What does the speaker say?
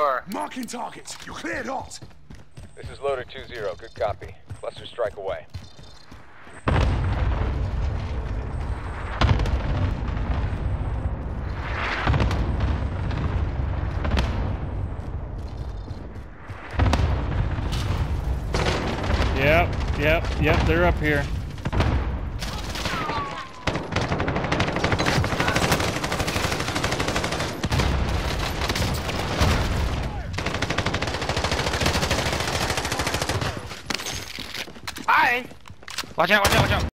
Or Marking targets. You cleared hot. This is Loader 2-0. Good copy. Cluster strike away. Yep, yep, yep, they're up here. 诶往前往前往前。